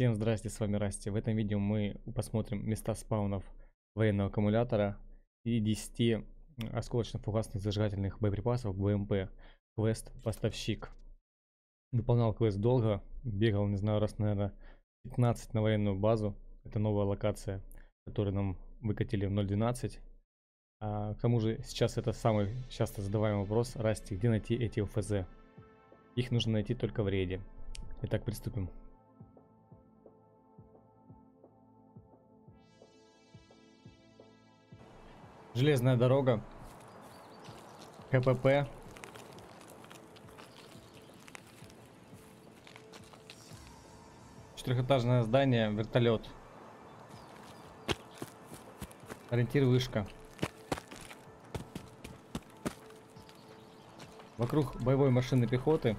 Всем здрасте, с вами Расти. В этом видео мы посмотрим места спаунов военного аккумулятора и 10 осколочно-фугасных зажигательных боеприпасов БМП. Квест «Поставщик». Выполнял квест долго, бегал, не знаю, раз, наверное, 15 на военную базу. Это новая локация, которую нам выкатили в 0.12. А, к тому же сейчас это самый часто задаваемый вопрос. Расти, где найти эти ОФЗ? Их нужно найти только в рейде. Итак, приступим. Железная дорога. КПП. Четырехэтажное здание, вертолет. Ориентир вышка. Вокруг боевой машины пехоты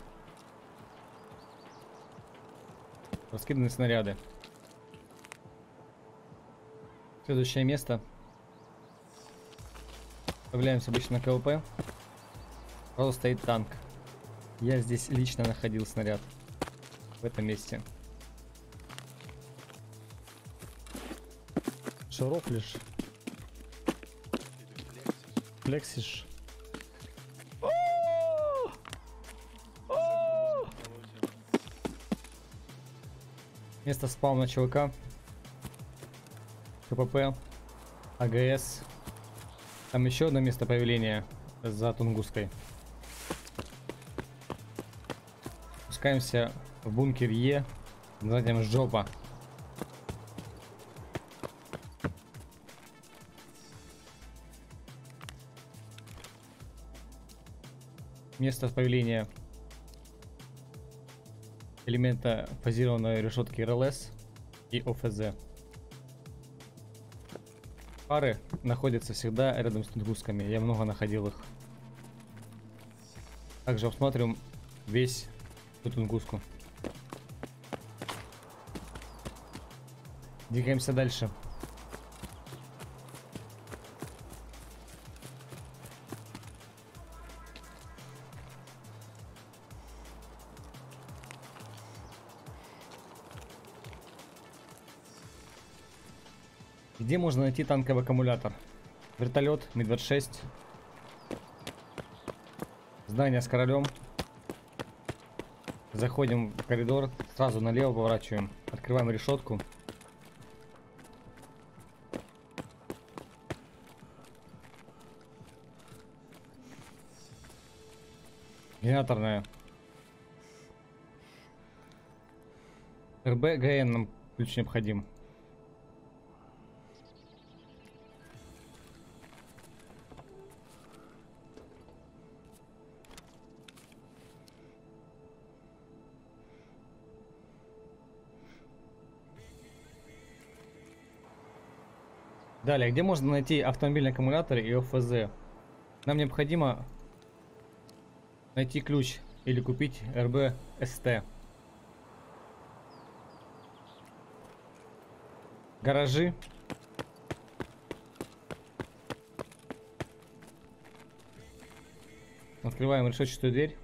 раскиданы снаряды. Следующее место Появляемся обычно на КВП. Сразу стоит танк. Я здесь лично находил снаряд. В этом месте. Шаров лишь. Флексишь. Место спауна ЧВК. КПП. АГС. Там еще одно место появления за Тунгуской. Спускаемся в бункер Е. Назовем жопа. Место появления элемента фазированной решетки РЛС и ОФЗ. Пары находятся всегда рядом с тунгусками. Я много находил их. Также осмотрим весь эту тунгуску. Двигаемся дальше. Где можно найти танковый аккумулятор? Вертолет, Медведь 6. Здание с королем. Заходим в коридор, сразу налево поворачиваем. Открываем решетку. Генераторная. РБ ГН нам ключ необходим. Далее, где можно найти автомобильный аккумулятор и ОФЗ? Нам необходимо найти ключ или купить РБ СТ. Гаражи. Открываем решетчатую дверь.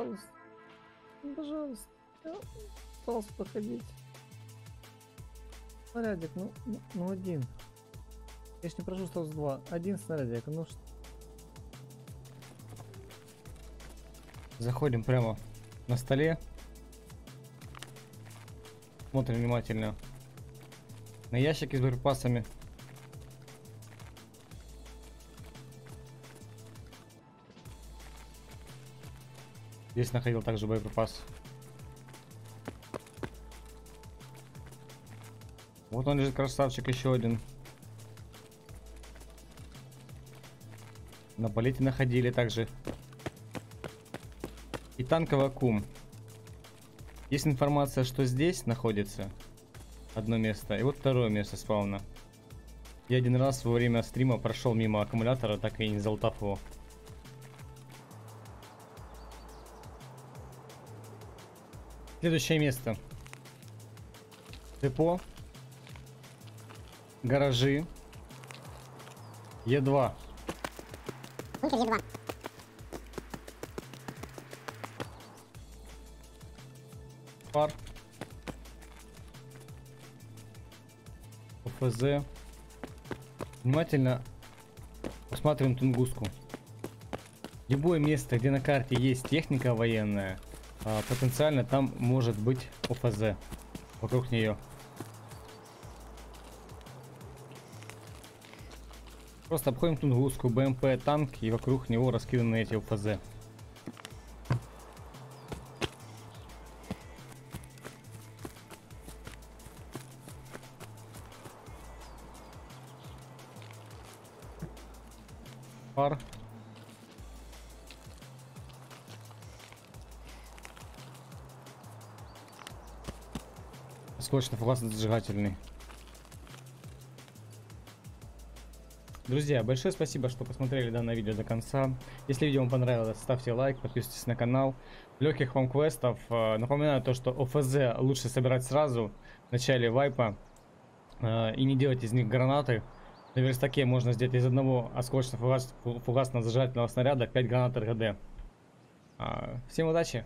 Пожалуйста. Ну, пожалуйста. Я остался походить. Снарядик, ну, ну, ну один. Я ж не прошу сразу два. Один снарядик, ну что. Заходим прямо на столе. Смотрим внимательно. На ящики с боеприпасами. Здесь находил также боеприпас. Вот он лежит, красавчик, еще один. На полете находили также. И танковый кум. Есть информация, что здесь находится одно место, и вот второе место спауна. Я один раз во время стрима прошел мимо аккумулятора, так и не залутав его. Следующее место. Депо. Гаражи. Е2. Бункер Е2. Пар. ОФЗ. Внимательно посмотрим Тунгуску. Любое место, где на карте есть техника военная, а, потенциально там может быть ОФЗ вокруг нее. Просто обходим Тунгуску, БМП, танк и вокруг него раскиданы эти ОФЗ. Пар. Скотчно-фугасный зажигательный. Друзья, большое спасибо, что посмотрели данное видео до конца. Если видео вам понравилось, ставьте лайк, подписывайтесь на канал. Легких вам квестов. Э, Напоминаю то, что ОФЗ лучше собирать сразу в начале вайпа. э, И не делать из них гранаты. На верстаке можно сделать из одного осколочно-фугасного зажигательного снаряда 5 гранат РГД. А, Всем удачи!